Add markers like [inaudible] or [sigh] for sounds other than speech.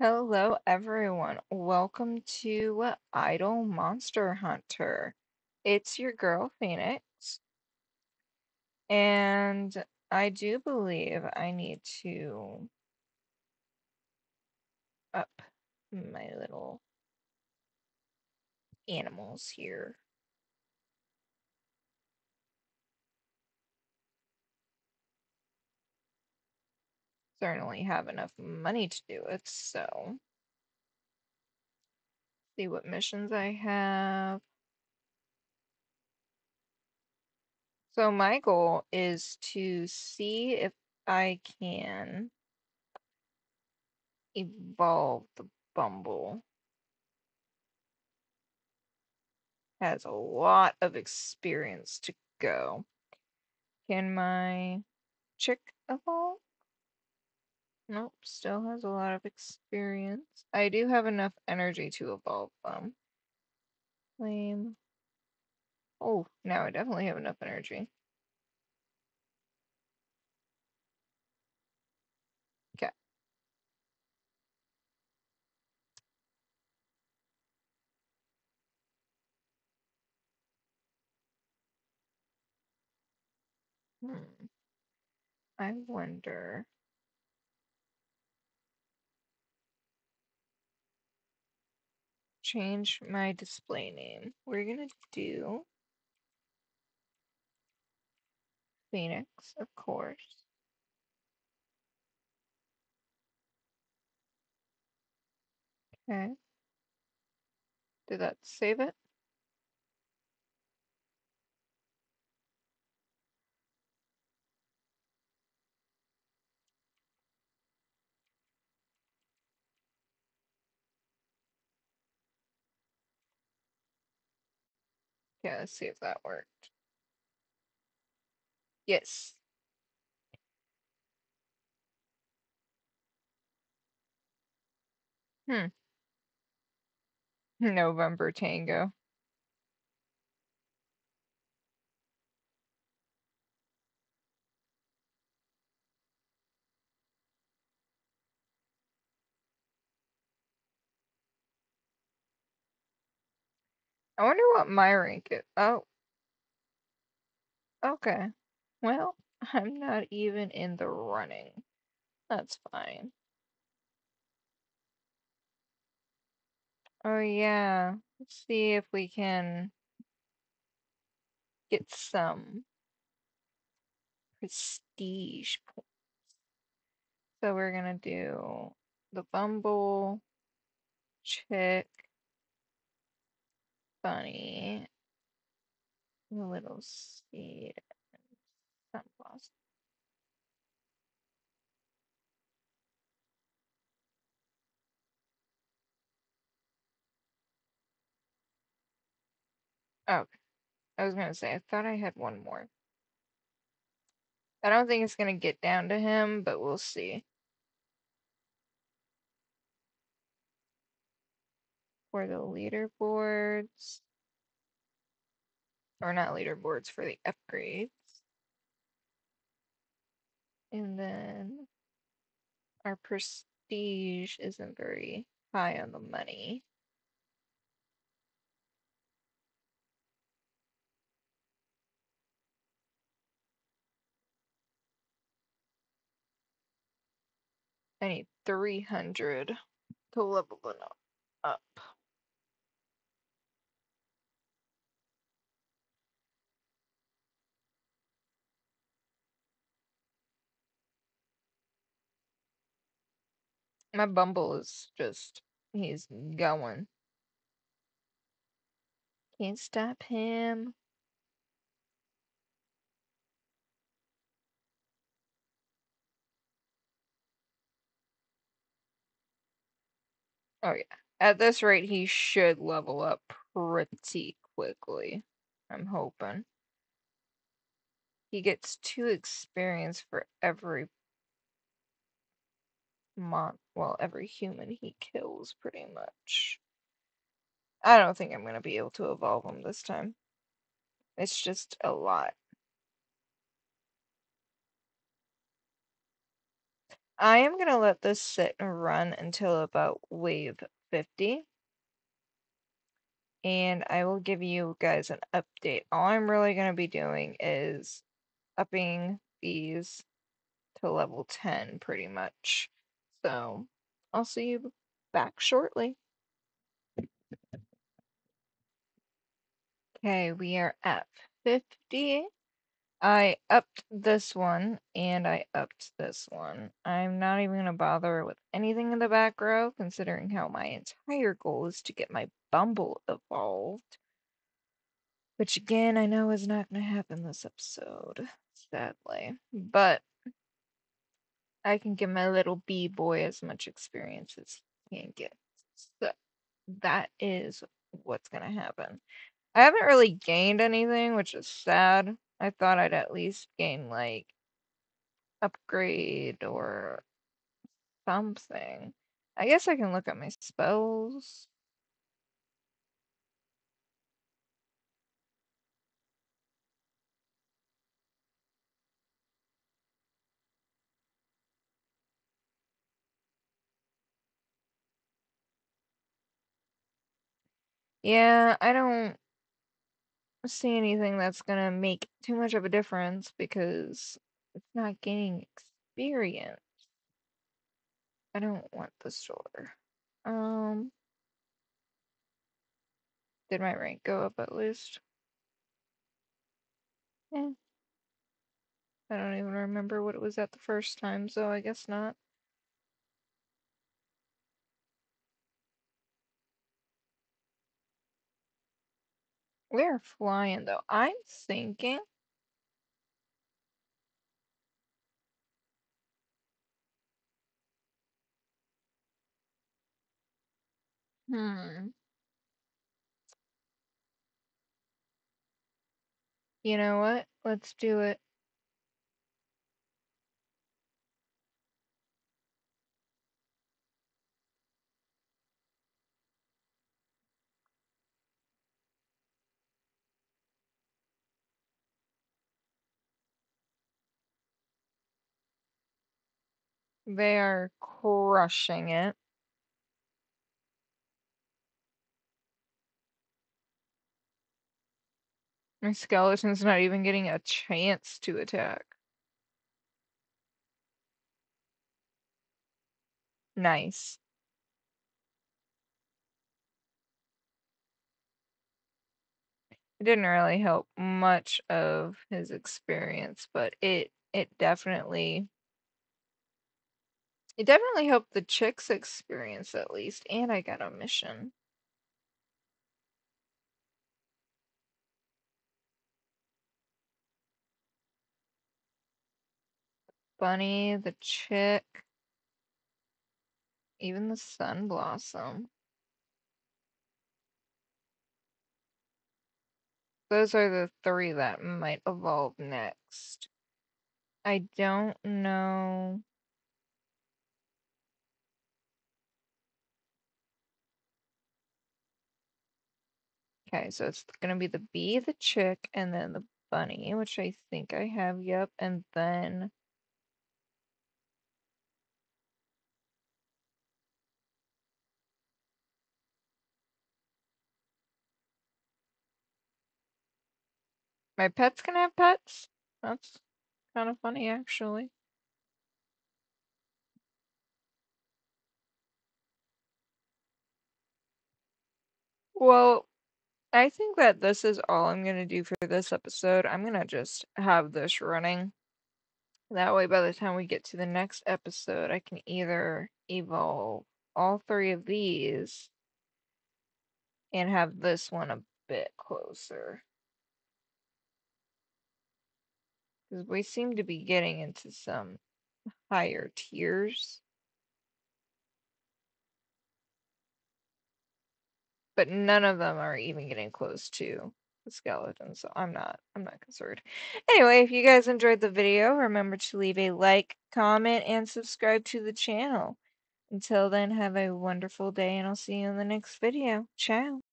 Hello, everyone. Welcome to Idle Monster Hunter. It's your girl, Phoenix, and I do believe I need to up my little animals here. Certainly have enough money to do it, so see what missions I have. So my goal is to see if I can evolve the Bumble. Has a lot of experience to go. Can my chick evolve? Nope, still has a lot of experience. I do have enough energy to evolve them. Flame. Oh, now I definitely have enough energy. Okay. Hmm. I wonder. Change my display name. We're gonna do Phoenix, of course. Okay. Did that save it? Yeah, let's see if that worked. Yes. Hmm. November Tango. I wonder what my rank is. Oh, okay. Well, [laughs] I'm not even in the running. That's fine. Oh yeah. Let's see if we can get some prestige points. So we're gonna do the Bumble, Chick, Bunny, Little Seed, and Sunflower. Okay. I was gonna say, I thought I had one more. I don't think it's gonna get down to him, but we'll see. For the leaderboards, or not leaderboards, for the upgrades. And then our prestige isn't very high on the money. I need 300 to level it up. My Bumble is just, he's going. Can't stop him. Oh yeah. At this rate, he should level up pretty quickly. I'm hoping. He gets two experience for every mon well, every human he kills, pretty much. I don't think I'm gonna be able to evolve him this time. It's just a lot. I am to let this sit and run until about wave 50. And I will give you guys an update. All I'm really going to be doing is upping these to level 10 pretty much. So I'll see you back shortly. Okay, we are at 50. I upped this one and I upped this one. I'm not even going to bother with anything in the back row, considering how my entire goal is to get my Bumble evolved. Which again, I know is not going to happen this episode, sadly. But I can give my little bee boy as much experience as he can get. So that is what's going to happen. I haven't really gained anything, which is sad. I thought I'd at least gain like upgrade or something. I guess I can look at my spells. Yeah, I don't see anything that's gonna make too much of a difference because it's not gaining experience. I don't want the store. Um, did my rank go up at least? Yeah. I don't even remember what it was at the first time, so I guess not. We're flying though. I'm thinking Hmm. You know what? Let's do it. They are crushing it. My skeleton's not even getting a chance to attack. Nice. It didn't really help much of his experience, but it it definitely it definitely helped the chick's experience at least, and I got a mission. Bunny, the chick, even the sun blossom. Those are the three that might evolve next. I don't know. Okay, so it's gonna be the bee, the chick, and then the bunny, which I think I have, yep, and then my pet's gonna have pets? That's kind of funny, actually. Well, I think that this is all I'm gonna do for this episode. I'm gonna just have this running. That way, by the time we get to the next episode, I can either evolve all three of these and have this one a bit closer. Because we seem to be getting into some higher tiers. But none of them are even getting close to the skeleton, so I'm not I'm not concerned. Anyway, if you guys enjoyed the video, remember to leave a like, comment, and subscribe to the channel. Until then, have a wonderful day, and I'll see you in the next video. Ciao.